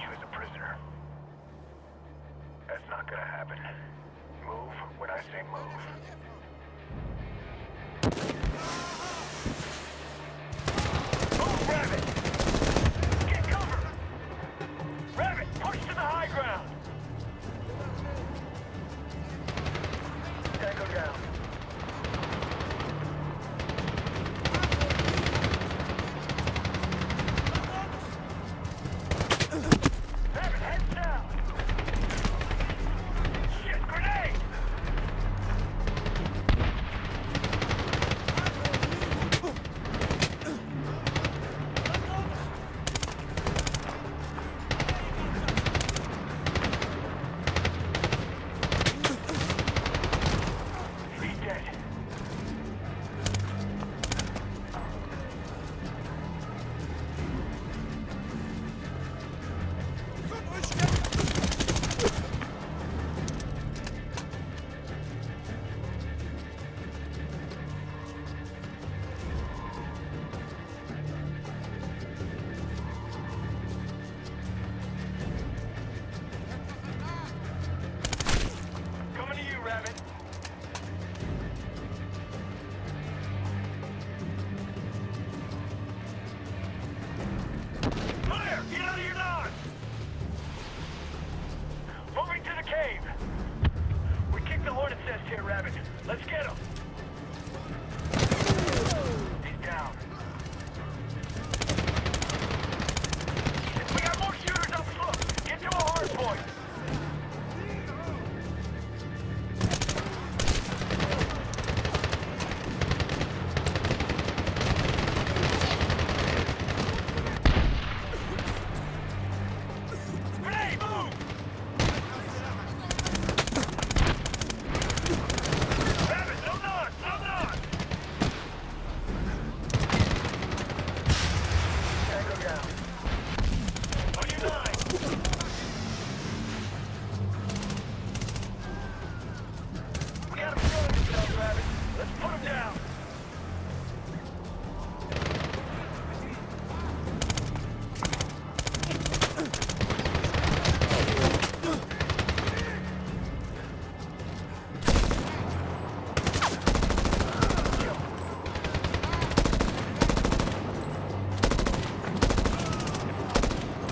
a prisoner. That's not gonna happen. Move when I say move. Move, Rabbit! Get cover! Rabbit, push to the high ground!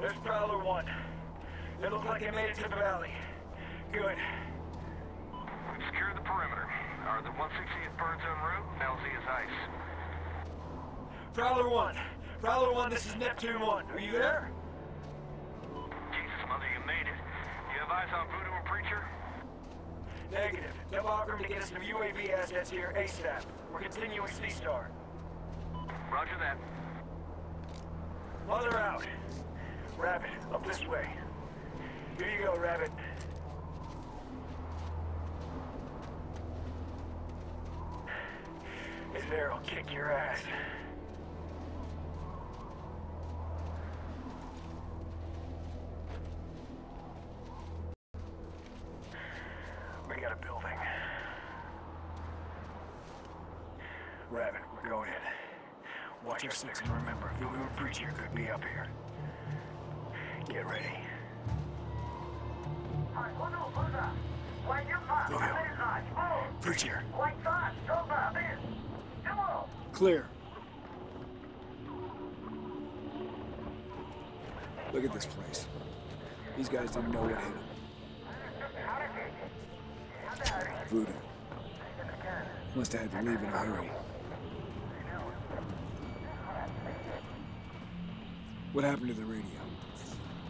There's Prowler 1. They look like they made it to the valley. Good. We've secured the perimeter. Are the 160th birds en route? LZ is ice. Prowler 1. Prowler 1, this is Neptune 1. Are you there? Jesus, mother, you made it. You have eyes on Voodoo or Preacher? Negative. Tell Bagram to get us some UAV assets here ASAP. We're continuing CSAR. Roger that. Mother out. Rabbit, up this way. Here you go, Rabbit. This arrow'll kick your ass. We got a building. Rabbit, we're going in. Watch your six and remember, if Voodoo and Preacher could be up here. Get ready. Preacher. Clear. Look at this place. These guys didn't know what hit them. Voodoo. Must have had to leave in a hurry. What happened to the radio?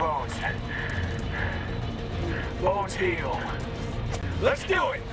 bones? Bones heal. Let's do it!